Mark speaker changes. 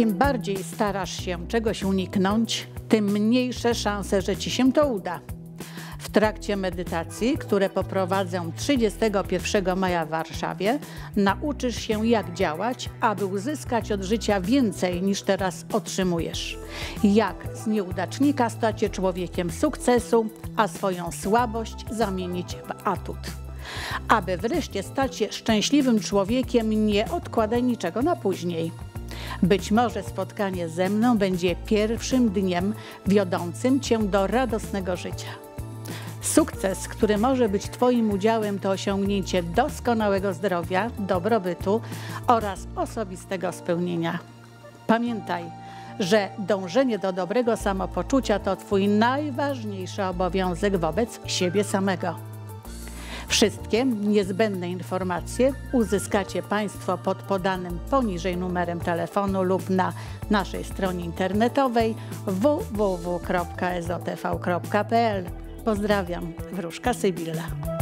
Speaker 1: Im bardziej starasz się czegoś uniknąć, tym mniejsze szanse, że ci się to uda. W trakcie medytacji, które poprowadzę 31 maja w Warszawie, nauczysz się jak działać, aby uzyskać od życia więcej niż teraz otrzymujesz. Jak z nieudacznika stać się człowiekiem sukcesu, a swoją słabość zamienić w atut. Aby wreszcie stać się szczęśliwym człowiekiem, nie odkładaj niczego na później. Być może spotkanie ze mną będzie pierwszym dniem wiodącym cię do radosnego życia. Sukces, który może być Twoim udziałem, to osiągnięcie doskonałego zdrowia, dobrobytu oraz osobistego spełnienia. Pamiętaj, że dążenie do dobrego samopoczucia to Twój najważniejszy obowiązek wobec siebie samego. Wszystkie niezbędne informacje uzyskacie Państwo pod podanym poniżej numerem telefonu lub na naszej stronie internetowej www.ezotv.pl. Pozdrawiam, Wróżka Sybilla.